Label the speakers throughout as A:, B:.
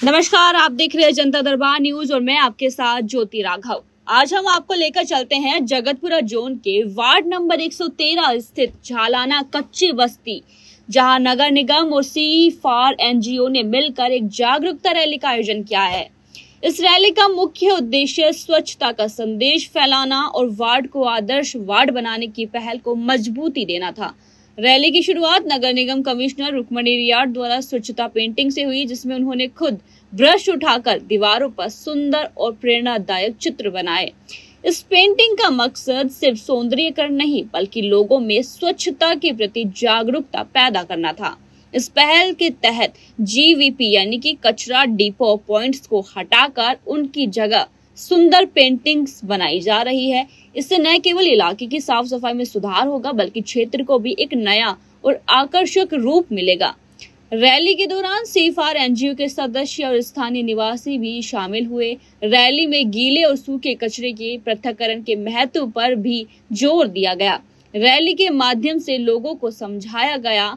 A: नमस्कार, आप देख रहे हैं जनता दरबार न्यूज़ और मैं आपके साथ ज्योति राघव। आज हम आपको लेकर चलते हैं जगतपुरा जोन के वार्ड नंबर 113 स्थित झालाना कच्ची बस्ती, जहाँ नगर निगम और सी फार एनजीओ ने मिलकर एक जागरूकता रैली का आयोजन किया है। इस रैली का मुख्य उद्देश्य स्वच्छता का संदेश फैलाना और वार्ड को आदर्श वार्ड बनाने की पहल को मजबूती देना था। रैली की शुरुआत नगर निगम कमिश्नर रुकमणी रियाड द्वारा स्वच्छता पेंटिंग से हुई, जिसमें उन्होंने खुद ब्रश उठाकर दीवारों पर सुंदर और प्रेरणादायक चित्र बनाए। इस पेंटिंग का मकसद सिर्फ़ सौंदर्यकरण नहीं, बल्कि लोगों में स्वच्छता के प्रति जागरूकता पैदा करना था। इस पहल के तहत जीवीपी यानी कि कचरा डिपो पॉइंट्स को हटाकर उनकी जगह सुंदर पेंटिंग्स बनाई जा रही है। इससे न केवल इलाके की साफ़ सफ़ाई में सुधार होगा, बल्कि क्षेत्र को भी एक नया और आकर्षक रूप मिलेगा। रैली के दौरान सीफार एनजीओ के सदस्य और स्थानीय निवासी भी शामिल हुए। रैली में गीले और सूखे कचरे के पृथककरण के महत्व पर भी ज़ोर दिया गया। रैली के माध्यम से लोगों को समझाया गया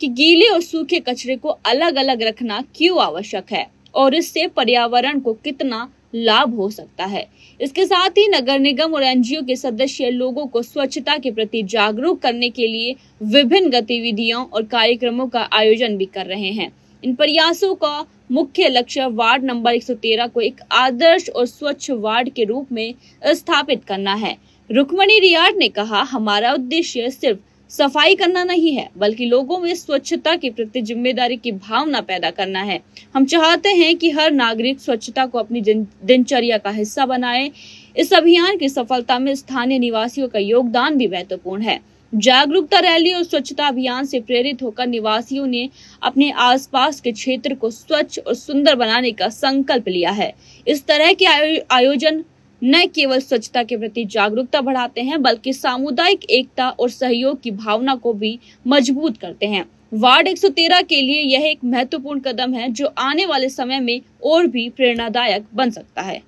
A: कि गीले और सूखे कचरे को अलग अलग रखना क्यों आवश्यक है और इससे पर्यावरण को कितना लाभ हो सकता है। इसके साथ ही नगर निगम और एनजीओ के सदस्य लोगों को स्वच्छता के प्रति जागरूक करने के लिए विभिन्न गतिविधियों और कार्यक्रमों का आयोजन भी कर रहे हैं। इन प्रयासों का मुख्य लक्ष्य वार्ड नंबर 113 को एक आदर्श और स्वच्छ वार्ड के रूप में स्थापित करना है। रुकमणी रियाड ने कहा, हमारा उद्देश्य सिर्फ़ सफ़ाई करना नहीं है, बल्कि लोगों में स्वच्छता के प्रति ज़िम्मेदारी की भावना पैदा करना है। हम चाहते हैं कि हर नागरिक स्वच्छता को अपनी दिनचर्या का हिस्सा बनाए। इस अभियान की सफलता में स्थानीय निवासियों का योगदान भी महत्वपूर्ण है। जागरूकता रैली और स्वच्छता अभियान से प्रेरित होकर निवासियों ने अपने आसपास के क्षेत्र को स्वच्छ और सुंदर बनाने का संकल्प लिया है। इस तरह के आयोजन न केवल स्वच्छता के प्रति जागरूकता बढ़ाते हैं, बल्कि सामुदायिक एकता और सहयोग की भावना को भी मज़बूत करते हैं। वार्ड 113 के लिए यह एक महत्वपूर्ण कदम है, जो आने वाले समय में और भी प्रेरणादायक बन सकता है।